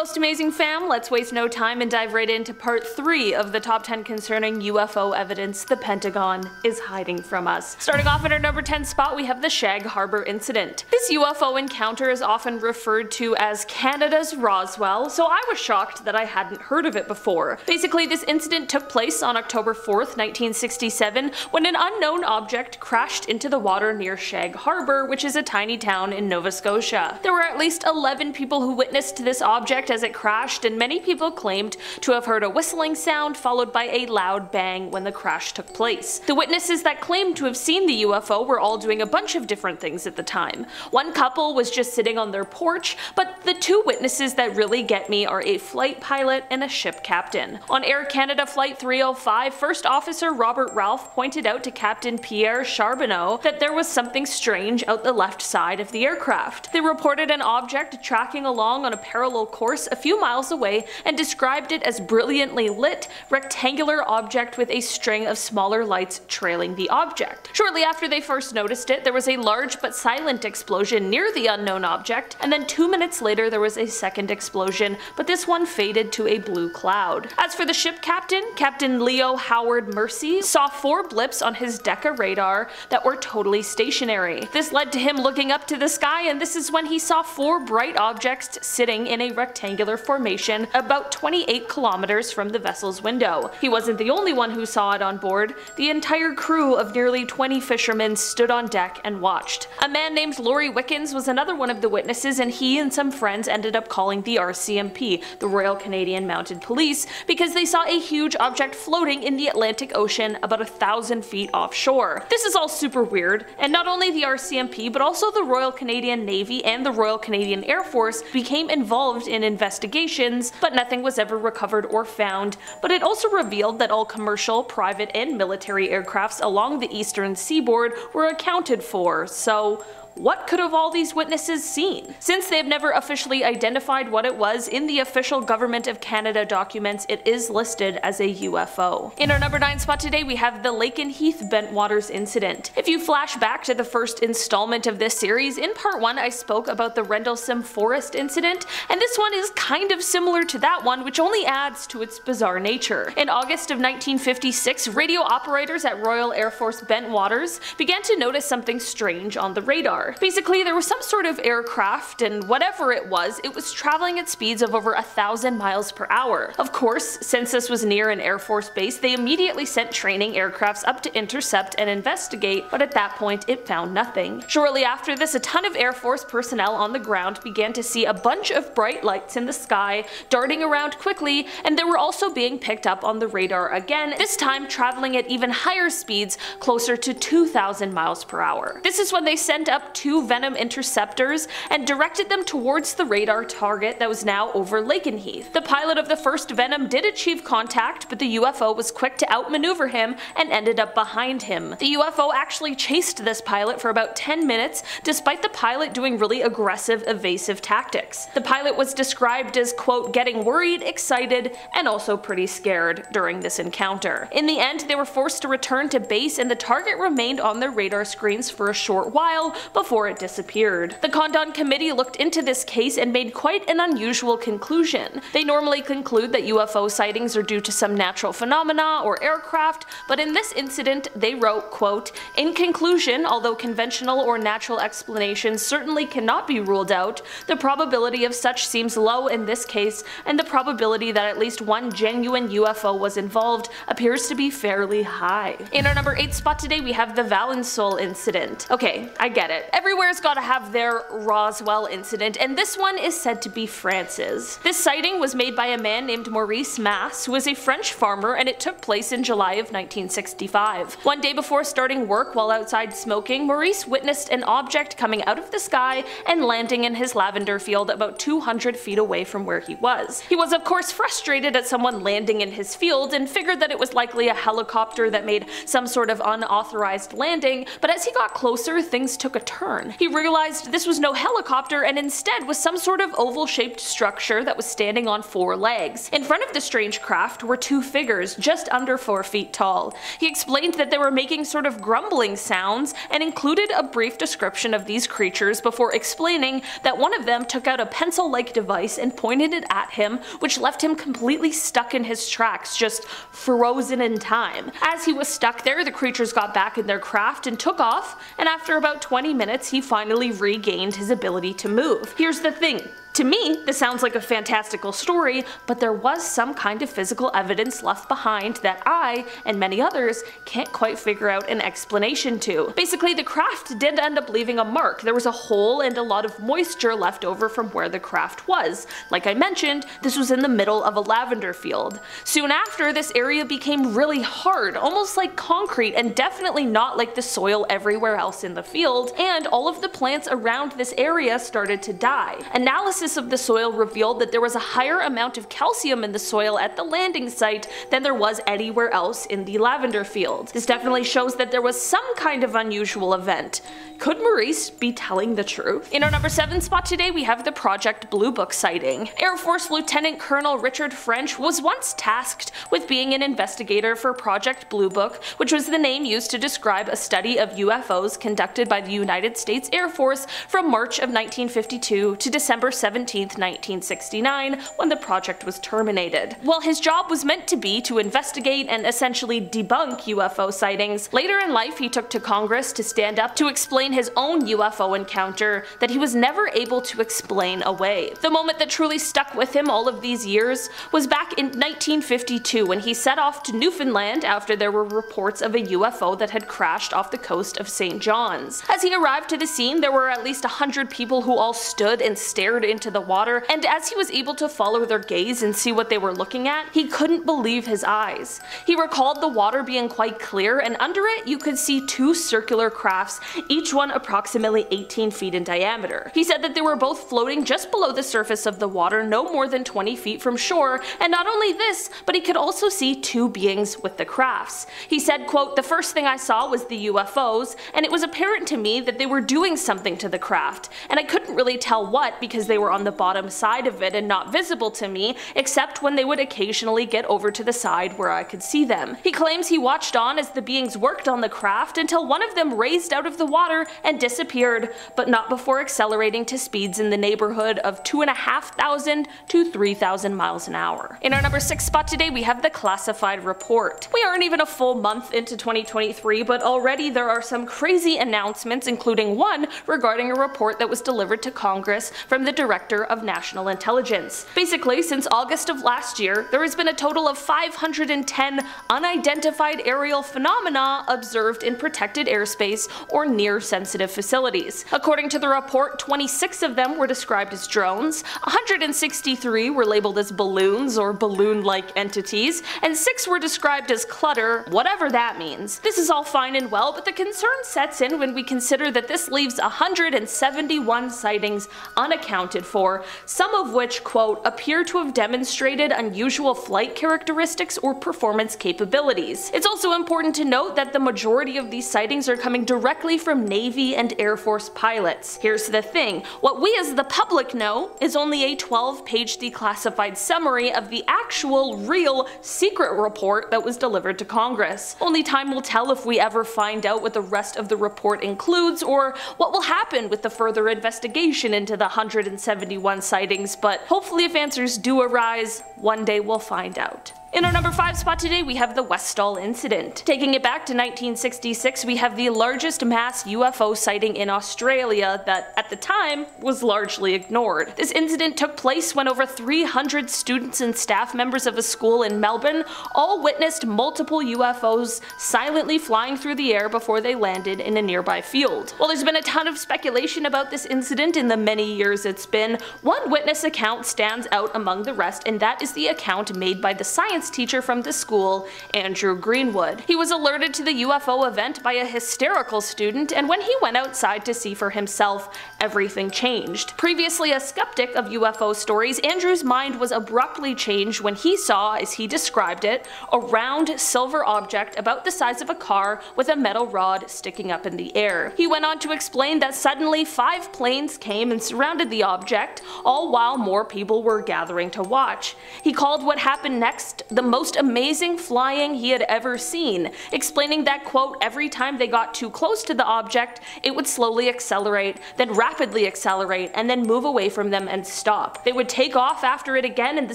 most amazing fam, let's waste no time and dive right into part 3 of the top 10 concerning UFO evidence the Pentagon is hiding from us. Starting off at our number 10 spot we have the Shag Harbour incident. This UFO encounter is often referred to as Canada's Roswell, so I was shocked that I hadn't heard of it before. Basically this incident took place on October 4th, 1967 when an unknown object crashed into the water near Shag Harbour, which is a tiny town in Nova Scotia. There were at least 11 people who witnessed this object as it crashed and many people claimed to have heard a whistling sound followed by a loud bang when the crash took place. The witnesses that claimed to have seen the UFO were all doing a bunch of different things at the time. One couple was just sitting on their porch, but the two witnesses that really get me are a flight pilot and a ship captain. On Air Canada Flight 305, First Officer Robert Ralph pointed out to Captain Pierre Charbonneau that there was something strange out the left side of the aircraft. They reported an object tracking along on a parallel course a few miles away and described it as brilliantly lit, rectangular object with a string of smaller lights trailing the object. Shortly after they first noticed it, there was a large but silent explosion near the unknown object, and then two minutes later there was a second explosion, but this one faded to a blue cloud. As for the ship captain, Captain Leo Howard Mersey saw four blips on his Decca radar that were totally stationary. This led to him looking up to the sky and this is when he saw four bright objects sitting in a formation about 28 kilometers from the vessel's window. He wasn't the only one who saw it on board, the entire crew of nearly 20 fishermen stood on deck and watched. A man named Laurie Wickens was another one of the witnesses and he and some friends ended up calling the RCMP, the Royal Canadian Mounted Police, because they saw a huge object floating in the Atlantic Ocean about a thousand feet offshore. This is all super weird, and not only the RCMP but also the Royal Canadian Navy and the Royal Canadian Air Force became involved in investigations, but nothing was ever recovered or found, but it also revealed that all commercial, private, and military aircrafts along the eastern seaboard were accounted for, so what could have all these witnesses seen? Since they have never officially identified what it was in the official Government of Canada documents, it is listed as a UFO. In our number 9 spot today we have the Lakenheath Bentwaters incident. If you flash back to the first installment of this series, in part 1 I spoke about the Rendlesham Forest incident, and this one is kind of similar to that one which only adds to its bizarre nature. In August of 1956, radio operators at Royal Air Force Bentwaters began to notice something strange on the radar. Basically, there was some sort of aircraft, and whatever it was, it was traveling at speeds of over a thousand miles per hour. Of course, since this was near an Air Force base, they immediately sent training aircrafts up to intercept and investigate, but at that point it found nothing. Shortly after this, a ton of Air Force personnel on the ground began to see a bunch of bright lights in the sky, darting around quickly, and they were also being picked up on the radar again, this time traveling at even higher speeds, closer to 2,000 miles per hour. This is when they sent up two Venom interceptors and directed them towards the radar target that was now over Lakenheath. The pilot of the first Venom did achieve contact, but the UFO was quick to outmaneuver him and ended up behind him. The UFO actually chased this pilot for about 10 minutes, despite the pilot doing really aggressive evasive tactics. The pilot was described as quote getting worried, excited, and also pretty scared during this encounter. In the end, they were forced to return to base and the target remained on their radar screens for a short while before it disappeared. The Condon Committee looked into this case and made quite an unusual conclusion. They normally conclude that UFO sightings are due to some natural phenomena or aircraft, but in this incident they wrote, quote, In conclusion, although conventional or natural explanations certainly cannot be ruled out, the probability of such seems low in this case, and the probability that at least one genuine UFO was involved appears to be fairly high. In our number 8 spot today we have the Valensole incident. Okay, I get it. Everywhere's gotta have their Roswell incident, and this one is said to be France's. This sighting was made by a man named Maurice Masse, who was a French farmer, and it took place in July of 1965. One day before starting work while outside smoking, Maurice witnessed an object coming out of the sky and landing in his lavender field about 200 feet away from where he was. He was of course frustrated at someone landing in his field and figured that it was likely a helicopter that made some sort of unauthorized landing, but as he got closer things took a turn Kern. He realized this was no helicopter and instead was some sort of oval-shaped structure that was standing on four legs. In front of the strange craft were two figures just under 4 feet tall. He explained that they were making sort of grumbling sounds and included a brief description of these creatures before explaining that one of them took out a pencil-like device and pointed it at him, which left him completely stuck in his tracks, just frozen in time. As he was stuck there, the creatures got back in their craft and took off, and after about 20 minutes he finally regained his ability to move. Here's the thing, to me, this sounds like a fantastical story, but there was some kind of physical evidence left behind that I, and many others, can't quite figure out an explanation to. Basically, the craft did end up leaving a mark. There was a hole and a lot of moisture left over from where the craft was. Like I mentioned, this was in the middle of a lavender field. Soon after, this area became really hard, almost like concrete, and definitely not like the soil everywhere else in the field, and all of the plants around this area started to die. Analysis analysis of the soil revealed that there was a higher amount of calcium in the soil at the landing site than there was anywhere else in the lavender field. This definitely shows that there was some kind of unusual event. Could Maurice be telling the truth? In our number 7 spot today we have the Project Blue Book sighting. Air Force Lieutenant Colonel Richard French was once tasked with being an investigator for Project Blue Book, which was the name used to describe a study of UFOs conducted by the United States Air Force from March of 1952 to December 7 17, 1969, when the project was terminated. While his job was meant to be to investigate and essentially debunk UFO sightings, later in life he took to Congress to stand up to explain his own UFO encounter that he was never able to explain away. The moment that truly stuck with him all of these years was back in 1952 when he set off to Newfoundland after there were reports of a UFO that had crashed off the coast of St. John's. As he arrived to the scene, there were at least 100 people who all stood and stared into the water, and as he was able to follow their gaze and see what they were looking at, he couldn't believe his eyes. He recalled the water being quite clear, and under it you could see two circular crafts, each one approximately 18 feet in diameter. He said that they were both floating just below the surface of the water, no more than 20 feet from shore, and not only this, but he could also see two beings with the crafts. He said, quote, the first thing I saw was the UFOs, and it was apparent to me that they were doing something to the craft, and I couldn't really tell what because they were on the bottom side of it and not visible to me, except when they would occasionally get over to the side where I could see them. He claims he watched on as the beings worked on the craft until one of them raised out of the water and disappeared, but not before accelerating to speeds in the neighborhood of 2,500 to 3,000 miles an hour. In our number 6 spot today we have the classified report. We aren't even a full month into 2023, but already there are some crazy announcements including one regarding a report that was delivered to Congress from the Director of National Intelligence. Basically, since August of last year, there has been a total of 510 unidentified aerial phenomena observed in protected airspace or near sensitive facilities. According to the report, 26 of them were described as drones, 163 were labeled as balloons or balloon-like entities, and 6 were described as clutter, whatever that means. This is all fine and well, but the concern sets in when we consider that this leaves 171 sightings unaccounted accounted for, some of which, quote, appear to have demonstrated unusual flight characteristics or performance capabilities. It's also important to note that the majority of these sightings are coming directly from Navy and Air Force pilots. Here's the thing, what we as the public know is only a 12 page declassified summary of the actual, real, secret report that was delivered to Congress. Only time will tell if we ever find out what the rest of the report includes or what will happen with the further investigation into the 170 71 sightings, but hopefully if answers do arise, one day we'll find out. In our number 5 spot today we have the Westall incident. Taking it back to 1966 we have the largest mass UFO sighting in Australia that at the time was largely ignored. This incident took place when over 300 students and staff members of a school in Melbourne all witnessed multiple UFOs silently flying through the air before they landed in a nearby field. While there's been a ton of speculation about this incident in the many years it's been, one witness account stands out among the rest and that is the account made by the science science teacher from the school, Andrew Greenwood. He was alerted to the UFO event by a hysterical student, and when he went outside to see for himself, everything changed. Previously a skeptic of UFO stories, Andrew's mind was abruptly changed when he saw, as he described it, a round silver object about the size of a car with a metal rod sticking up in the air. He went on to explain that suddenly five planes came and surrounded the object, all while more people were gathering to watch. He called what happened next the most amazing flying he had ever seen, explaining that quote, every time they got too close to the object, it would slowly accelerate, then rapidly accelerate, and then move away from them and stop. They would take off after it again and the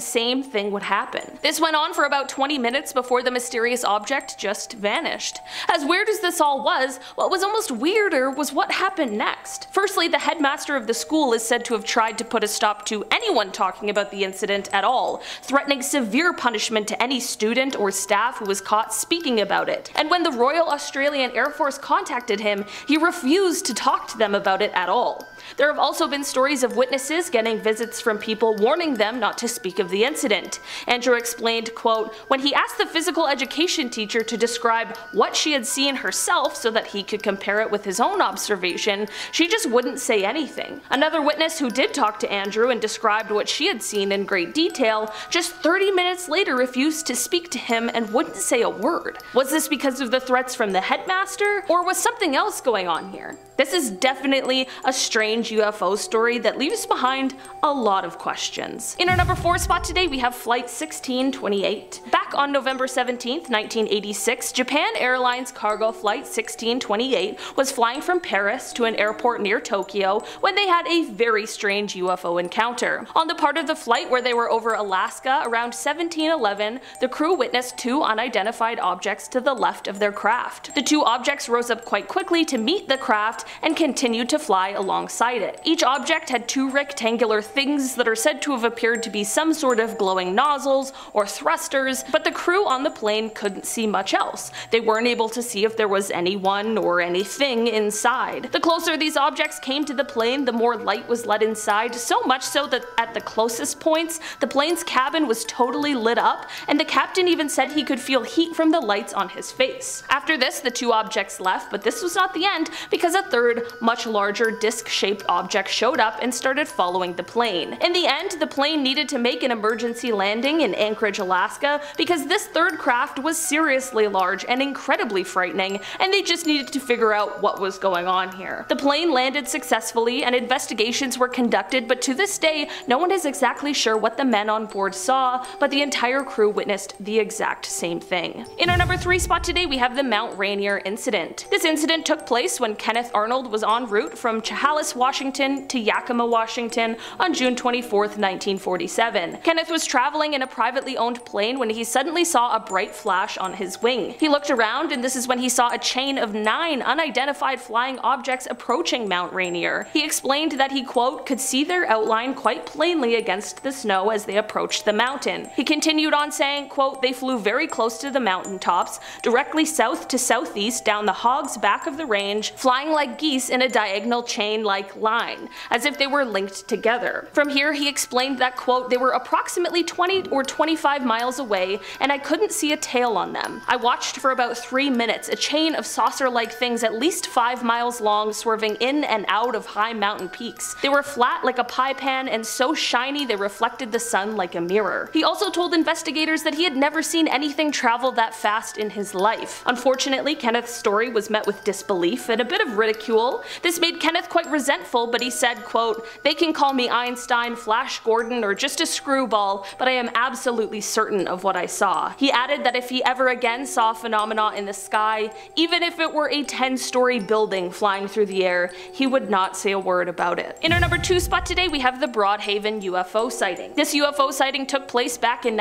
same thing would happen. This went on for about 20 minutes before the mysterious object just vanished. As weird as this all was, what was almost weirder was what happened next. Firstly, the headmaster of the school is said to have tried to put a stop to anyone talking about the incident at all, threatening severe punishment to any student or staff who was caught speaking about it. And when the Royal Australian Air Force contacted him, he refused to talk to them about it at all. There have also been stories of witnesses getting visits from people warning them not to speak of the incident. Andrew explained, quote, when he asked the physical education teacher to describe what she had seen herself so that he could compare it with his own observation, she just wouldn't say anything. Another witness who did talk to Andrew and described what she had seen in great detail, just 30 minutes later refused to speak to him and wouldn't say a word. Was this because of the threats from the headmaster, or was something else going on here? This is definitely a strange UFO story that leaves behind a lot of questions. In our number 4 spot today we have Flight 1628. Back on November 17, 1986, Japan Airlines cargo flight 1628 was flying from Paris to an airport near Tokyo when they had a very strange UFO encounter. On the part of the flight where they were over Alaska around 1711, the crew witnessed two unidentified objects to the left of their craft. The two objects rose up quite quickly to meet the craft and continued to fly alongside it. Each object had two rectangular things that are said to have appeared to be some sort of glowing nozzles or thrusters, but the crew on the plane couldn't see much else. They weren't able to see if there was anyone or anything inside. The closer these objects came to the plane, the more light was let inside, so much so that at the closest points, the plane's cabin was totally lit up, and the captain even said he could feel heat from the lights on his face. After this, the two objects left, but this was not the end, because a third, much larger disc-shaped object showed up and started following the plane. In the end, the plane needed to make an emergency landing in Anchorage, Alaska because this third craft was seriously large and incredibly frightening, and they just needed to figure out what was going on here. The plane landed successfully and investigations were conducted, but to this day, no one is exactly sure what the men on board saw, but the entire crew witnessed the exact same thing. In our number 3 spot today, we have the Mount Rainier incident. This incident took place when Kenneth Arnold was en route from Chehalis, Washington to Yakima, Washington on June 24, 1947. Kenneth was traveling in a privately owned plane when he suddenly saw a bright flash on his wing. He looked around and this is when he saw a chain of nine unidentified flying objects approaching Mount Rainier. He explained that he quote, could see their outline quite plainly against the snow as they approached the mountain. He continued on saying, quote, they flew very close to the mountain tops, directly south to southeast down the hog's back of the range, flying like geese in a diagonal chain-like line, as if they were linked together. From here he explained that quote, they were approximately 20 or 25 miles away and I couldn't see a tail on them. I watched for about 3 minutes, a chain of saucer-like things at least 5 miles long swerving in and out of high mountain peaks. They were flat like a pie pan and so shiny they reflected the sun like a mirror. He also told investigators that he had never seen anything travel that fast in his life. Unfortunately, Kenneth's story was met with disbelief and a bit of ridicule. This made Kenneth quite resentful, but he said, quote, They can call me Einstein, Flash Gordon, or just a screwball, but I am absolutely certain of what I saw. He added that if he ever again saw phenomena in the sky, even if it were a 10-story building flying through the air, he would not say a word about it. In our number 2 spot today, we have the Broadhaven UFO sighting. This UFO sighting took place back in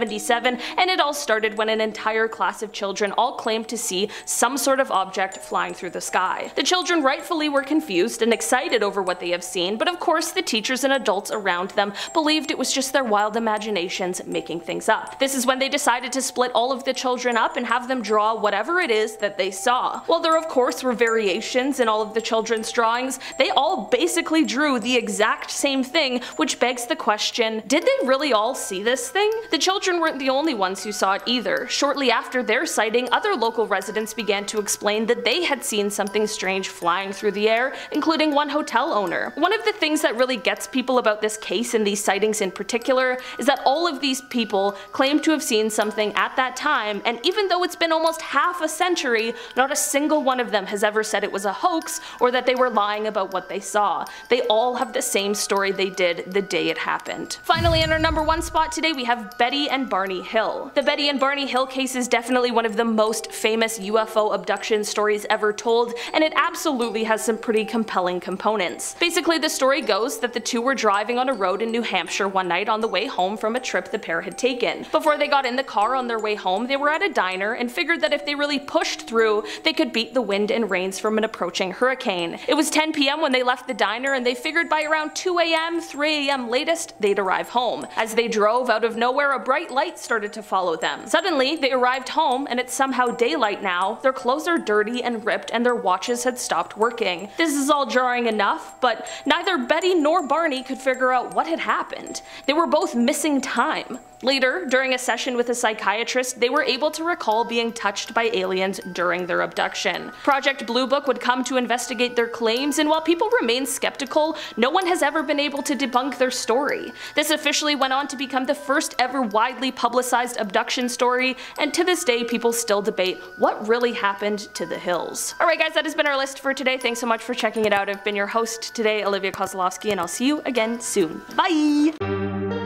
1977, and it all started when an entire class of children all claimed to see some sort of object flying through the sky. The children rightfully were confused and excited over what they have seen, but of course the teachers and adults around them believed it was just their wild imaginations making things up. This is when they decided to split all of the children up and have them draw whatever it is that they saw. While there of course were variations in all of the children's drawings, they all basically drew the exact same thing, which begs the question, did they really all see this thing? The children children weren't the only ones who saw it either. Shortly after their sighting, other local residents began to explain that they had seen something strange flying through the air, including one hotel owner. One of the things that really gets people about this case and these sightings in particular is that all of these people claim to have seen something at that time, and even though it's been almost half a century, not a single one of them has ever said it was a hoax or that they were lying about what they saw. They all have the same story they did the day it happened. Finally, in our number one spot today, we have Betty and Barney Hill. The Betty and Barney Hill case is definitely one of the most famous UFO abduction stories ever told, and it absolutely has some pretty compelling components. Basically, the story goes that the two were driving on a road in New Hampshire one night on the way home from a trip the pair had taken. Before they got in the car on their way home, they were at a diner and figured that if they really pushed through, they could beat the wind and rains from an approaching hurricane. It was 10 p.m. when they left the diner and they figured by around 2 a.m., 3 a.m. latest, they'd arrive home. As they drove, out of nowhere a bright light started to follow them. Suddenly, they arrived home and it's somehow daylight now, their clothes are dirty and ripped and their watches had stopped working. This is all jarring enough, but neither Betty nor Barney could figure out what had happened. They were both missing time. Later, during a session with a psychiatrist, they were able to recall being touched by aliens during their abduction. Project Blue Book would come to investigate their claims, and while people remain skeptical, no one has ever been able to debunk their story. This officially went on to become the first ever widely publicized abduction story, and to this day people still debate what really happened to the Hills. Alright guys, that has been our list for today. Thanks so much for checking it out. I've been your host today, Olivia Kosolofski, and I'll see you again soon. Bye!